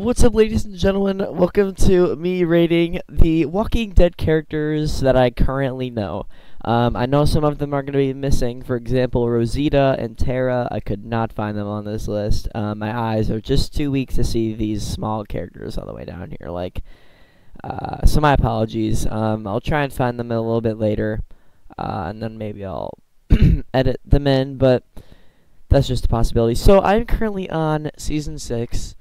What's up, ladies and gentlemen? Welcome to me rating the Walking Dead characters that I currently know. Um, I know some of them are going to be missing. For example, Rosita and Tara. I could not find them on this list. Um, my eyes are just too weak to see these small characters all the way down here. Like, uh, so my apologies. Um, I'll try and find them a little bit later, uh, and then maybe I'll edit them in. But that's just a possibility. So I'm currently on season six.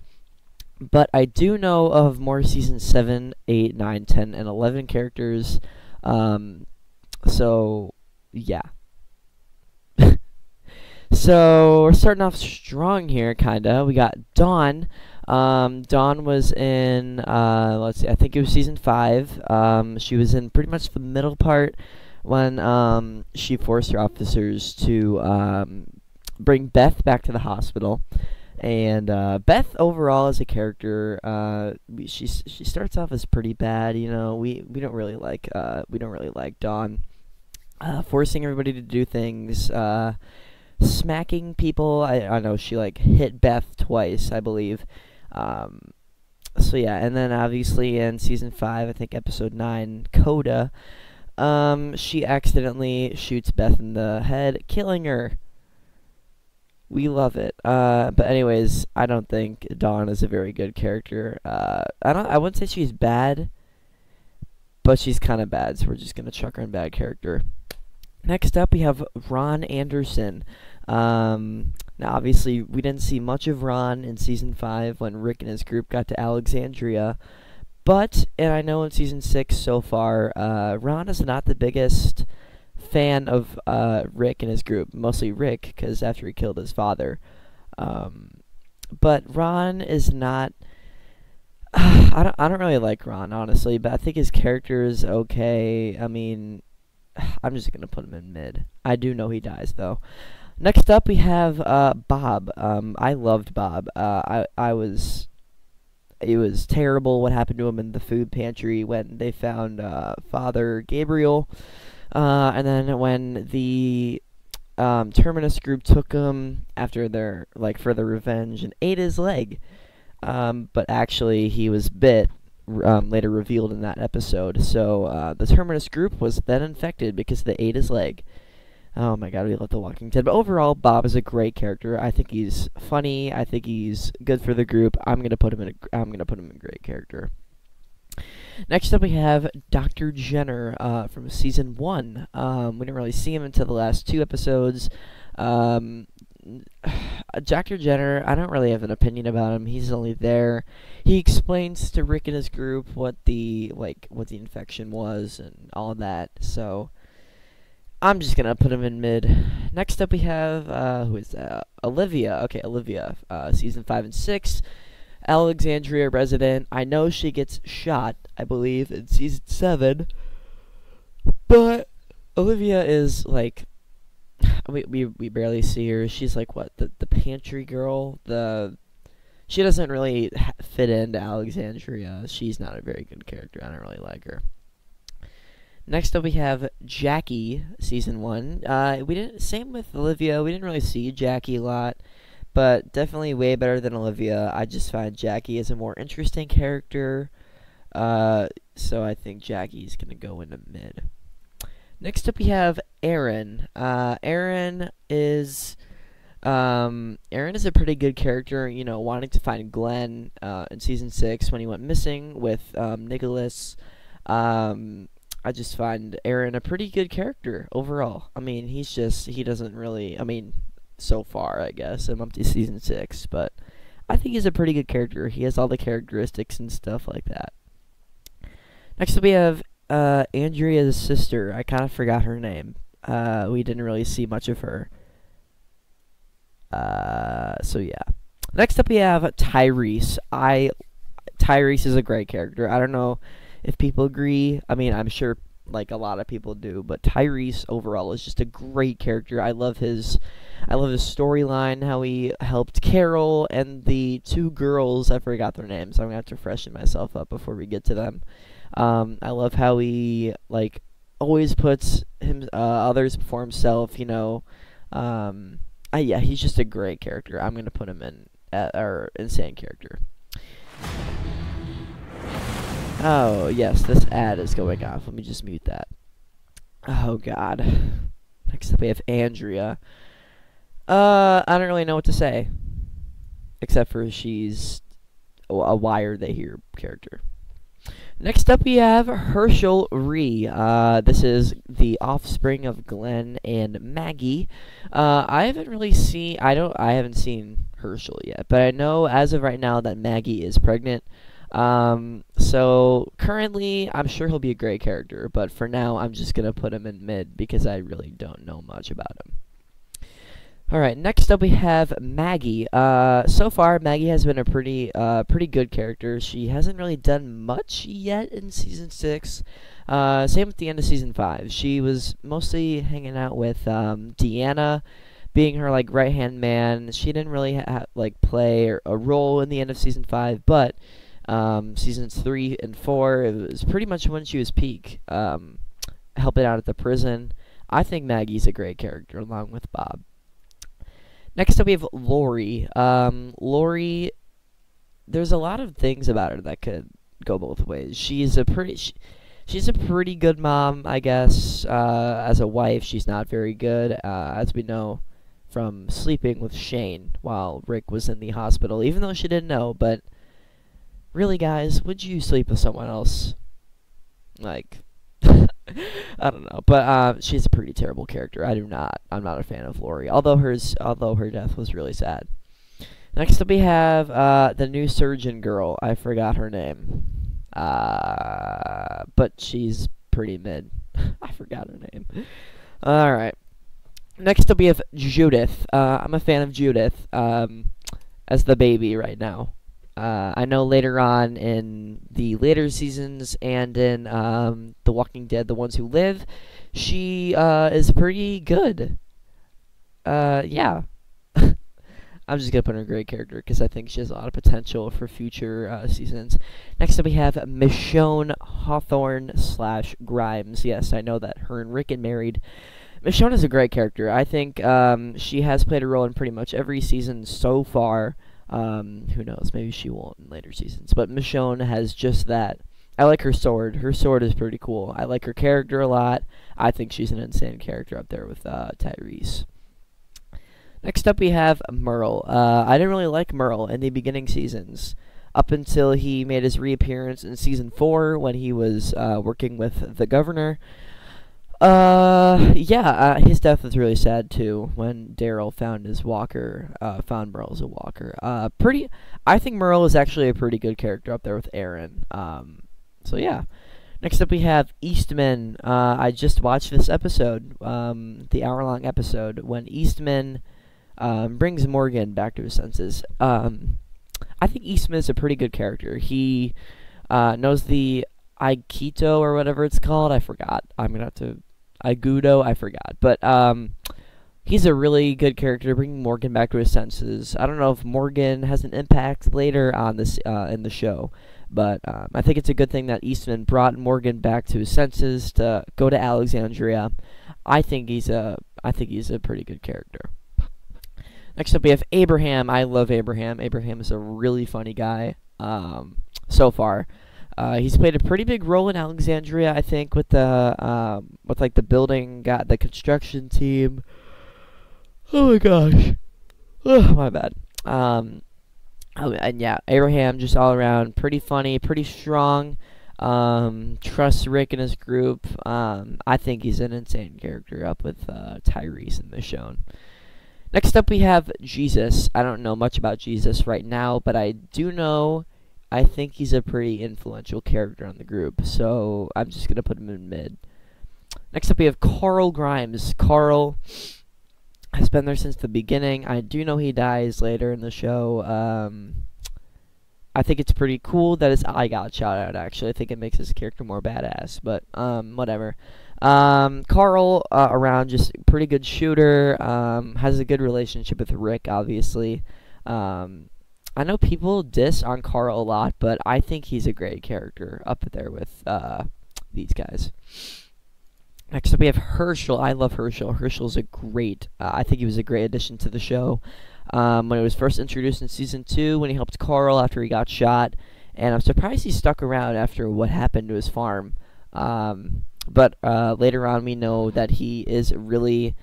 But I do know of more season 7, 8, 9, 10, and 11 characters. Um, so, yeah. so, we're starting off strong here, kinda. We got Dawn. Um, Dawn was in, uh, let's see, I think it was season 5. Um, she was in pretty much the middle part when um, she forced her officers to um, bring Beth back to the hospital. And uh, Beth overall as a character, uh, she she starts off as pretty bad. You know, we we don't really like uh, we don't really like Dawn, uh, forcing everybody to do things, uh, smacking people. I I know she like hit Beth twice, I believe. Um, so yeah, and then obviously in season five, I think episode nine, Coda, um, she accidentally shoots Beth in the head, killing her we love it. Uh, but anyways, I don't think Dawn is a very good character. Uh, I don't. I wouldn't say she's bad, but she's kind of bad. So we're just gonna chuck her in bad character. Next up, we have Ron Anderson. Um, now, obviously, we didn't see much of Ron in season five when Rick and his group got to Alexandria. But, and I know in season six so far, uh, Ron is not the biggest fan of uh, Rick and his group, mostly Rick, because after he killed his father. Um, but Ron is not. I don't. I don't really like Ron, honestly, but I think his character is okay. I mean, I'm just gonna put him in mid. I do know he dies though. Next up, we have uh, Bob. Um, I loved Bob. Uh, I I was. It was terrible what happened to him in the food pantry when they found uh, Father Gabriel. Uh, and then when the um, Terminus group took him after their like for revenge and ate his leg, um, but actually he was bit. Um, later revealed in that episode. So uh, the Terminus group was then infected because they ate his leg. Oh my god, we love The Walking Dead. But overall, Bob is a great character. I think he's funny. I think he's good for the group. I'm gonna put him in. A, I'm gonna put him in great character. Next up, we have Dr. Jenner uh, from season one. Um, we didn't really see him until the last two episodes. Um, Dr. Jenner, I don't really have an opinion about him. He's only there. He explains to Rick and his group what the like what the infection was and all that. So I'm just gonna put him in mid. Next up, we have uh, who is that? Olivia. Okay, Olivia. Uh, season five and six. Alexandria resident. I know she gets shot, I believe, in season 7. But Olivia is like we we we barely see her. She's like what the the pantry girl. The she doesn't really fit into Alexandria. She's not a very good character. I don't really like her. Next up, we have Jackie, season one. Uh, we didn't same with Olivia. We didn't really see Jackie a lot but definitely way better than Olivia. I just find Jackie is a more interesting character, uh, so I think Jackie's gonna go into mid. Next up, we have Aaron. Uh, Aaron is um, Aaron is a pretty good character. You know, wanting to find Glenn uh, in season six when he went missing with um, Nicholas. Um, I just find Aaron a pretty good character overall. I mean, he's just he doesn't really. I mean, so far, I guess. I'm up to season six, but I think he's a pretty good character. He has all the characteristics and stuff like that. Next up, we have uh, Andrea's sister. I kind of forgot her name. Uh, we didn't really see much of her. Uh, so yeah. Next up, we have Tyrese. I Tyrese is a great character. I don't know if people agree. I mean, I'm sure like a lot of people do, but Tyrese overall is just a great character. I love his I love his storyline, how he helped Carol and the two girls, I forgot their names, I'm gonna have to freshen myself up before we get to them. Um, I love how he like always puts him uh, others before himself, you know. Um, I, yeah, he's just a great character. I'm gonna put him in uh, or insane character. Oh, yes, this ad is going off. Let me just mute that. Oh, God. Next up, we have Andrea. Uh, I don't really know what to say. Except for she's a wire they Here character. Next up, we have Hershel Rhee. Uh, this is the offspring of Glenn and Maggie. Uh, I haven't really seen. I don't. I haven't seen Hershel yet, but I know as of right now that Maggie is pregnant. Um, so currently, I'm sure he'll be a great character, but for now, I'm just gonna put him in mid because I really don't know much about him. Alright, next up we have Maggie. Uh, so far, Maggie has been a pretty, uh, pretty good character. She hasn't really done much yet in Season 6. Uh, same with the end of Season 5. She was mostly hanging out with, um, Deanna, being her, like, right-hand man. She didn't really, like, play a role in the end of Season 5, but, um, Seasons 3 and 4, it was pretty much when she was peak, um, helping out at the prison. I think Maggie's a great character, along with Bob. Next up, we have Lori. Um, Lori, there's a lot of things about her that could go both ways. She's a pretty, she, she's a pretty good mom, I guess. Uh, as a wife, she's not very good, uh, as we know from sleeping with Shane while Rick was in the hospital, even though she didn't know. But really, guys, would you sleep with someone else? Like, I don't know, but uh, she's a pretty terrible character. I do not. I'm not a fan of Lori, although hers, although her death was really sad. Next up, we have uh, the new surgeon girl. I forgot her name, uh, but she's pretty mid. I forgot her name. All right. Next up, we have Judith. Uh, I'm a fan of Judith um, as the baby right now. Uh, I know later on in the later seasons and in um, The Walking Dead, The Ones Who Live, she uh, is pretty good. Uh, yeah. I'm just going to put her a great character because I think she has a lot of potential for future uh, seasons. Next up, we have Michonne Hawthorne slash Grimes. Yes, I know that her and Rick get married. Michonne is a great character. I think um, she has played a role in pretty much every season so far. Um, who knows? Maybe she won't in later seasons. But Michonne has just that. I like her sword. Her sword is pretty cool. I like her character a lot. I think she's an insane character up there with uh, Tyrese. Next up, we have Merle. Uh, I didn't really like Merle in the beginning seasons, up until he made his reappearance in season four when he was uh, working with the governor. Uh, yeah, uh, his death was really sad too. When Daryl found his walker, uh, found Merle as a walker. Uh, pretty. I think Merle is actually a pretty good character up there with Aaron. Um, so yeah. Next up, we have Eastman. Uh, I just watched this episode, um, the hour-long episode when Eastman um, brings Morgan back to his senses. Um, I think Eastman is a pretty good character. He uh, knows the Aikido or whatever it's called. I forgot. I'm gonna have to Agudo, I forgot. But um, he's a really good character, bringing Morgan back to his senses. I don't know if Morgan has an impact later on this uh, in the show, but um, I think it's a good thing that Eastman brought Morgan back to his senses to go to Alexandria. I think he's a I think he's a pretty good character. Next up, we have Abraham. I love Abraham. Abraham is a really funny guy um, so far. Uh, he's played a pretty big role in Alexandria, I think, with the um, with like the building, got the construction team. Oh my gosh, oh, my bad. Um, oh, and yeah, Abraham just all around pretty funny, pretty strong. Um, trusts Rick and his group. Um, I think he's an insane character up with uh, Tyrese and Michonne. Next up, we have Jesus. I don't know much about Jesus right now, but I do know I think he's a pretty influential character on the group, so I'm just gonna put him in mid. Next up, we have Carl Grimes. Carl has been there since the beginning. I do know he dies later in the show. Um, I think it's pretty cool that his eye got shot out. Actually, I think it makes his character more badass. But um, whatever. Um, Carl uh, around just pretty good shooter. Um, has a good relationship with Rick, obviously. Um, I know people diss on Carl a lot, but I think he's a great character up there with uh, these guys. Next up, we have Hershel. I love Hershel. Hershel's a great. Uh, I think he was a great addition to the show. Um, when he was first introduced in season two, when he helped Carl after he got shot, and I'm surprised he stuck around after what happened to his farm. Um, but uh, later on, we know that he is really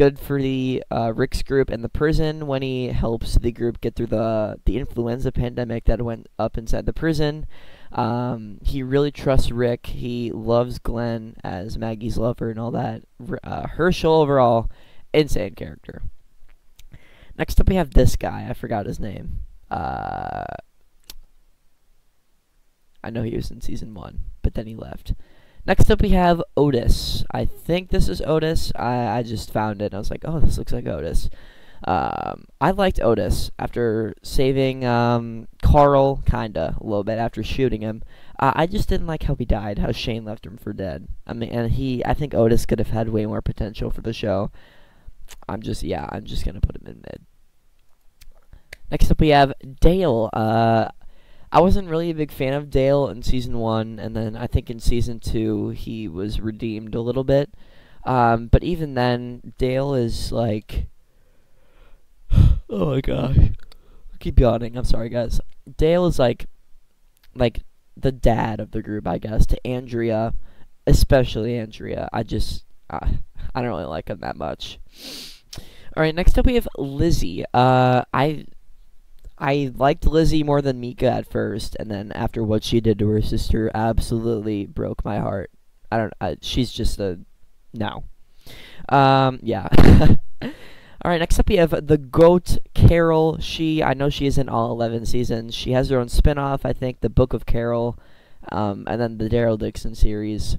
good for the uh, Rick's group in the prison when he helps the group get through the the influenza pandemic that went up inside the prison. Um, he really trusts Rick. He loves Glenn as Maggie's lover and all that. Uh, Hershel overall, insane character. Next up, we have this guy. I forgot his name. Uh, I know he was in season one, but then he left. Next up, we have Otis. I think this is Otis. I, I just found it. And I was like, oh, this looks like Otis. Um, I liked Otis after saving um, Carl, kinda a little bit after shooting him. Uh, I just didn't like how he died, how Shane left him for dead. I mean, and he, I think Otis could have had way more potential for the show. I'm just, yeah, I'm just gonna put him in mid. Next up, we have Dale. Uh, I wasn't really a big fan of Dale in season one, and then I think in season two he was redeemed a little bit. Um, but even then, Dale is like oh my gosh. I keep yawning. I'm sorry, guys. Dale is like, like the dad of the group, I guess, to Andrea, especially Andrea. I just, uh, I don't really like him that much. All right, next up we have Lizzie. Uh, I, I liked Lizzie more than Mika at first, and then after what she did to her sister, absolutely broke my heart. I don't. I, she's just a no. Um, yeah. All right, next up we have the GOAT, Carol. She, I know she is in all 11 seasons. She has her own spin-off, I think, The Book of Carol, um, and then the Daryl Dixon series.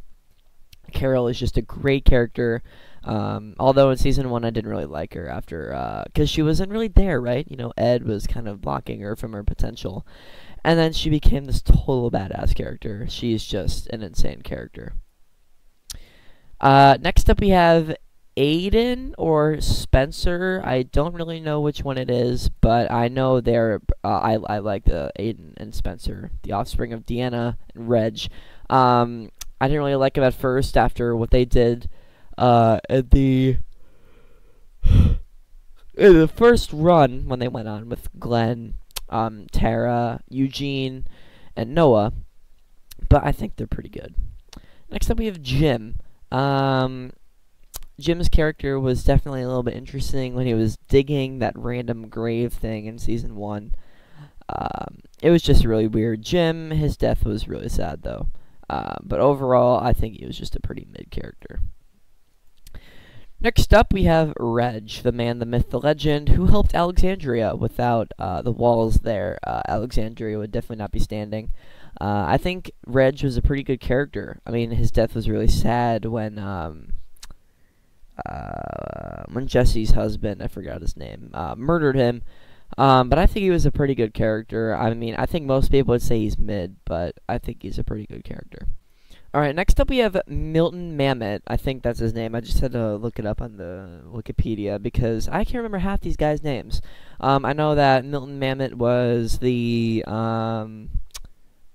Carol is just a great character. Um, although in season one I didn't really like her after, because uh, she wasn't really there, right? You know, Ed was kind of blocking her from her potential. And then she became this total badass character. She's just an insane character. Uh, next up we have Aiden or Spencer. I don't really know which one it is, but I know they're. Uh, I I like the Aiden and Spencer, the offspring of Deanna and Reg. Um, I didn't really like them at first after what they did uh, at the in the first run when they went on with Glenn, um, Tara, Eugene, and Noah. But I think they're pretty good. Next up, we have Jim. Um, Jim's character was definitely a little bit interesting when he was digging that random grave thing in season one. Um, it was just really weird. Jim, his death was really sad though. Uh, but overall, I think he was just a pretty mid character. Next up, we have Reg, the man, the myth, the legend, who helped Alexandria. Without uh, the walls there, uh, Alexandria would definitely not be standing. Uh, I think Reg was a pretty good character. I mean, his death was really sad when um, uh, when Jesse's husband, I forgot his name, uh, murdered him. Um, but I think he was a pretty good character. I mean, I think most people would say he's mid, but I think he's a pretty good character. Alright, next up we have Milton Mamet. I think that's his name. I just had to look it up on the Wikipedia because I can't remember half these guys' names. Um, I know that Milton Mamet was the um,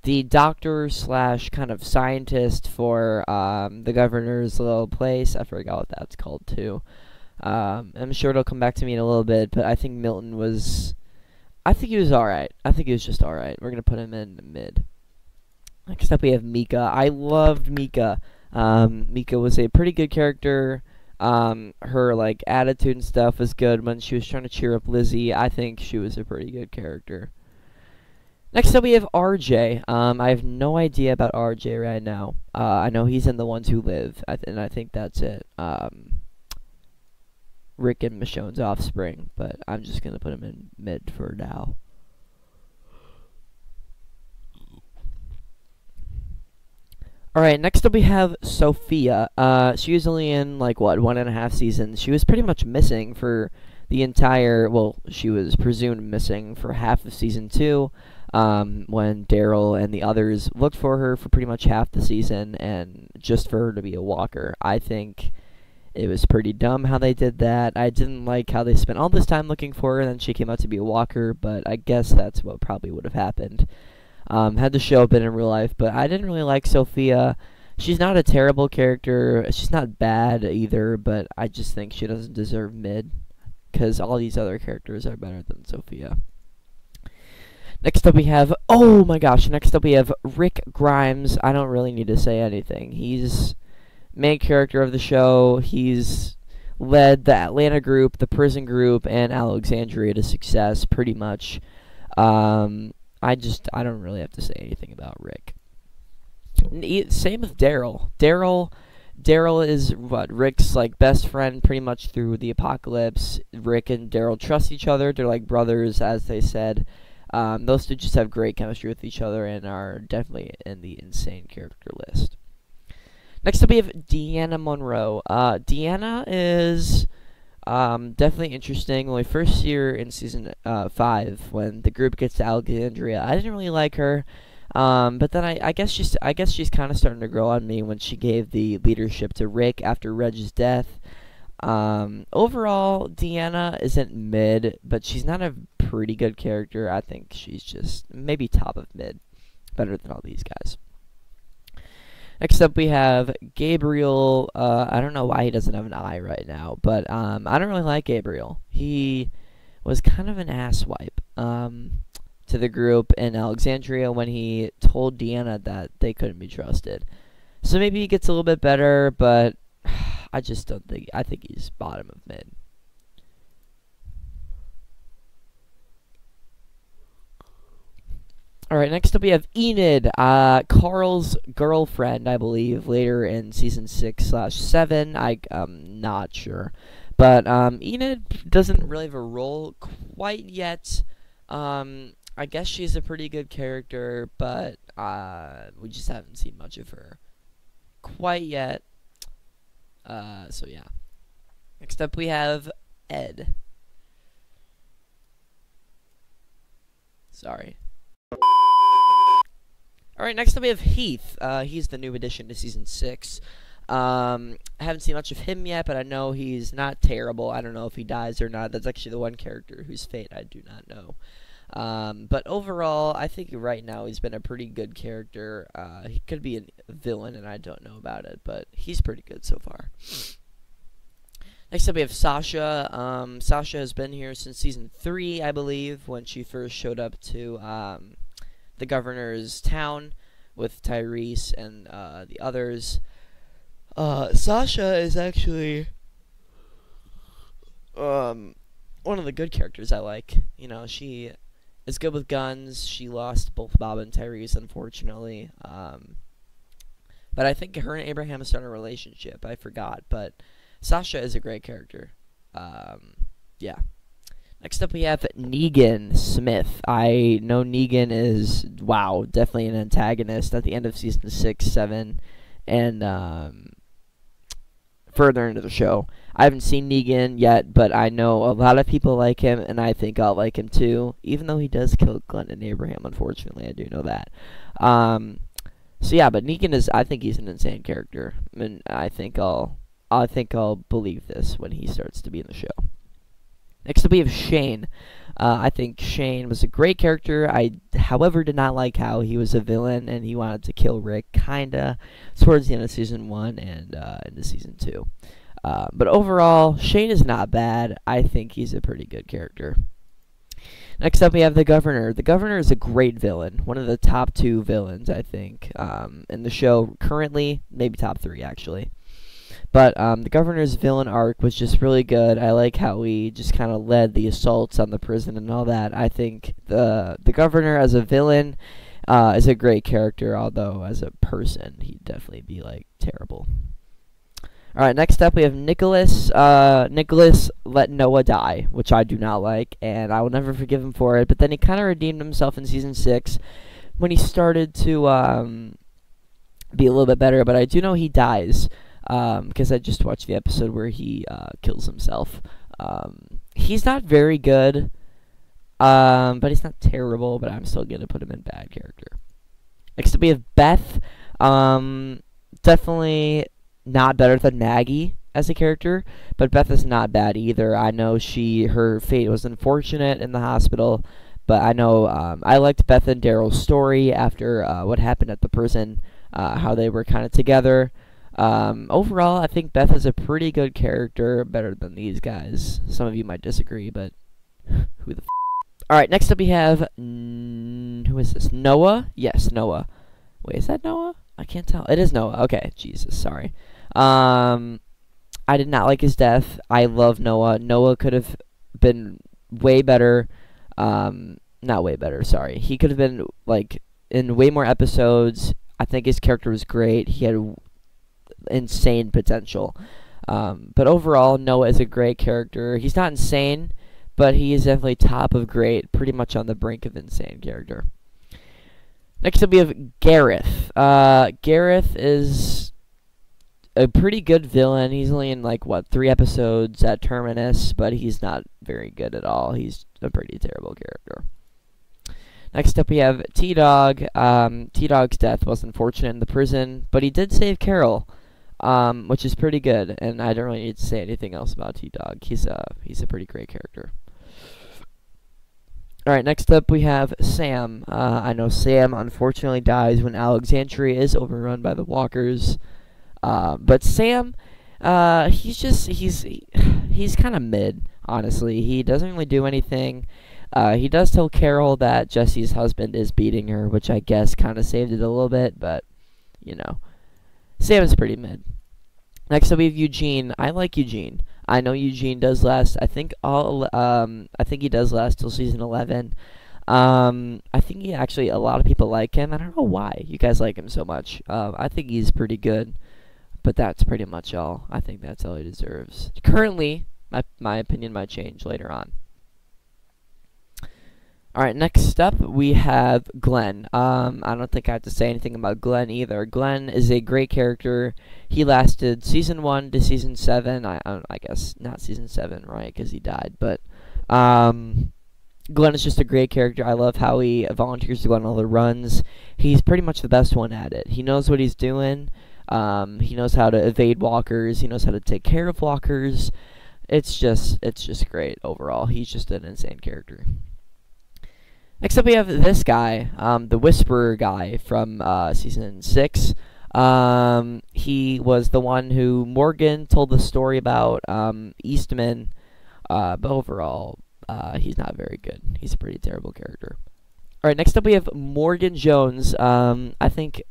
the doctor slash kind of scientist for um, the governor's little place. I forgot what that's called too. Um, I'm sure it'll come back to me in a little bit, but I think Milton was. I think he was alright. I think he was just alright. We're gonna put him in mid. Next up, we have Mika. I loved Mika. Um, Mika was a pretty good character. Um, her like attitude and stuff was good when she was trying to cheer up Lizzie. I think she was a pretty good character. Next up, we have RJ. Um, I have no idea about RJ right now. Uh, I know he's in The Ones Who Live, and I think that's it. Um, Rick and Michonne's offspring, but I'm just gonna put him in mid for now. Alright, next up we have Sophia. Uh, she was only in, like, what, one and a half seasons. She was pretty much missing for the entire, well, she was presumed missing for half of season two um, when Daryl and the others looked for her for pretty much half the season and just for her to be a walker. I think it was pretty dumb how they did that. I didn't like how they spent all this time looking for her and then she came out to be a walker, but I guess that's what probably would have happened. Um, had the show been in real life, but I didn't really like Sophia. She's not a terrible character. She's not bad either, but I just think she doesn't deserve mid because all these other characters are better than Sophia. Next up we have, oh my gosh, next up we have Rick Grimes. I don't really need to say anything. He's main character of the show. He's led the Atlanta group, the prison group, and Alexandria to success pretty much. Um, I just, I don't really have to say anything about Rick. Same with Daryl. Daryl Daryl is what Rick's like best friend pretty much through the apocalypse. Rick and Daryl trust each other. They're like brothers, as they said. Um, those two just have great chemistry with each other and are definitely in the insane character list. Next up, we have Deanna Monroe. Uh, Deanna is um, definitely interesting. When we first see her in season uh, five, when the group gets to Alexandria, I didn't really like her. Um, but then I, I guess she's I guess she's kind of starting to grow on me when she gave the leadership to Rick after Reg's death. Um, overall, Deanna isn't mid, but she's not a pretty good character. I think she's just maybe top of mid, better than all these guys. Up, we have Gabriel. Uh, I don't know why he doesn't have an eye right now, but um, I don't really like Gabriel. He was kind of an asswipe. Um, to the group in Alexandria when he told Deanna that they couldn't be trusted. So maybe he gets a little bit better, but I just don't think. I think he's bottom of mid. All right, next up we have Enid, uh, Carl's girlfriend, I believe, later in season six slash seven. I I'm not sure, but um, Enid doesn't really have a role quite yet. Um, I guess she's a pretty good character, but uh, we just haven't seen much of her quite yet. Uh, so yeah. Next up, we have Ed. Sorry. Alright, next up we have Heath. Uh, he's the new addition to Season 6. Um, I haven't seen much of him yet, but I know he's not terrible. I don't know if he dies or not. That's actually the one character whose fate I do not know. Um, but overall, I think right now he's been a pretty good character. Uh, he could be a villain, and I don't know about it, but he's pretty good so far. Next up, we have Sasha. Um, Sasha has been here since season three, I believe, when she first showed up to um, the governor's town with Tyrese and uh, the others. Uh, Sasha is actually um, one of the good characters I like. You know, she is good with guns. She lost both Bob and Tyrese, unfortunately. Um, but I think her and Abraham started a relationship. I forgot, but Sasha is a great character. Um, yeah. Next up, we have Negan Smith. I know Negan is wow, definitely an antagonist at the end of season six, seven, and um, further into the show. I haven't seen Negan yet, but I know a lot of people like him, and I think I'll like him too. Even though he does kill Glenn and Abraham, unfortunately, I do know that. Um, so yeah, but Negan is. I think he's an insane character, and I think I'll. I think I'll believe this when he starts to be in the show. Next up, we have Shane. Uh, I think Shane was a great character. I, however, did not like how he was a villain and he wanted to kill Rick, kinda, towards the end of season one and uh, into season two. Uh, but overall, Shane is not bad. I think he's a pretty good character. Next up, we have the Governor. The Governor is a great villain, one of the top two villains, I think, um, in the show currently, maybe top three actually. But um, the Governor's villain arc was just really good. I like how he just kind of led the assaults on the prison and all that. I think the the Governor as a villain uh, is a great character, although as a person, he'd definitely be like terrible. All right, next up we have Nicholas. Uh, Nicholas let Noah die, which I do not like, and I will never forgive him for it. But then he kind of redeemed himself in season six when he started to um, be a little bit better. But I do know he dies because um, I just watched the episode where he uh, kills himself. Um, he's not very good, um, but he's not terrible. But I'm still gonna put him in bad character. Next up we have Beth. Um, definitely not better than Maggie as a character, but Beth is not bad either. I know she her fate was unfortunate in the hospital, but I know um, I liked Beth and Daryl's story after uh, what happened at the prison, uh, how they were kind of together. Um, overall, I think Beth is a pretty good character, better than these guys. Some of you might disagree, but who the. F- All right, next up we have who is this? Noah? Yes, Noah. Wait, is that Noah? I can't tell. It is Noah. Okay, Jesus, sorry. Um, I did not like his death. I love Noah. Noah could have been way better. Um, not way better. Sorry, he could have been like in way more episodes. I think his character was great. He had insane potential. Um, but overall, Noah is a great character. He's not insane, but he is definitely top of great, pretty much on the brink of insane character. Next up, we have Gareth. Uh, Gareth is a pretty good villain. He's only in like what three episodes at Terminus, but he's not very good at all. He's a pretty terrible character. Next up, we have T Dog. Um, T Dog's death was unfortunate in the prison, but he did save Carol um, which is pretty good. And I don't really need to say anything else about T Dog. He's a he's a pretty great character. All right, next up we have Sam. Uh, I know Sam unfortunately dies when Alexandria is overrun by the Walkers, uh, but Sam, uh, he's just he's he's kind of mid. Honestly, he doesn't really do anything. Uh, he does tell Carol that Jesse's husband is beating her, which I guess kind of saved it a little bit, but you know. Sam is pretty mid. Next up we have Eugene. I like Eugene. I know Eugene does last. I think all. Um, I think he does last till season eleven. Um, I think he actually a lot of people like him. I don't know why you guys like him so much. Um, I think he's pretty good, but that's pretty much all. I think that's all he deserves. Currently, my my opinion might change later on. All right, next up we have Glenn. Um, I don't think I have to say anything about Glenn either. Glenn is a great character. He lasted season one to season seven. I I, I guess not season seven, right? Because he died. But um, Glenn is just a great character. I love how he volunteers to go on all the runs. He's pretty much the best one at it. He knows what he's doing. Um, he knows how to evade walkers. He knows how to take care of walkers. It's just it's just great overall. He's just an insane character. Next up, we have this guy, um, the Whisperer guy from uh, season six. Um, he was the one who Morgan told the story about um, Eastman, uh, but overall, uh, he's not very good. He's a pretty terrible character. All right, next up we have Morgan Jones. Um, I think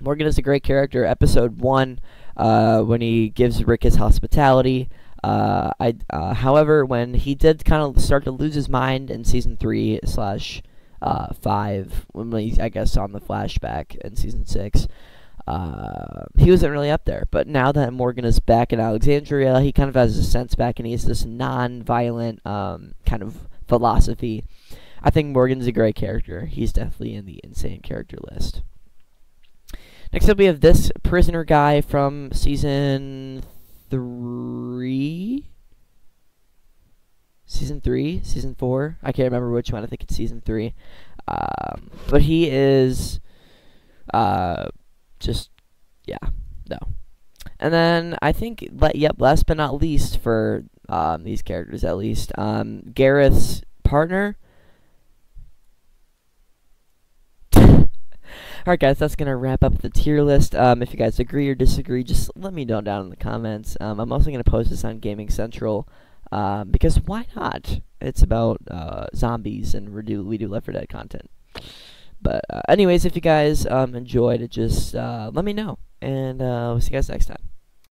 Morgan is a great character. Episode one, uh, when he gives Rick his hospitality. Uh, I, uh, however, when he did kind of start to lose his mind in season three slash uh, five, when he, I guess, on the flashback in season six, uh, he wasn't really up there. But now that Morgan is back in Alexandria, he kind of has a sense back, and he has this non-violent um, kind of philosophy. I think Morgan's a great character. He's definitely in the insane character list. Next up, we have this prisoner guy from season three. Season three, season four. I can't remember which one. I think it's season three. Um, but he is, uh, just yeah, no. And then I think, yep, last but not least for um, these characters at least, um, Gareth's partner Alright guys, that's going to wrap up the tier list. Um, if you guys agree or disagree, just let me know down in the comments. Um, I'm also going to post this on Gaming Central, um, because why not? It's about uh, zombies, and we do, we do Left 4 Dead content. But uh, anyways, if you guys um, enjoyed it, just uh, let me know, and uh, we'll see you guys next time.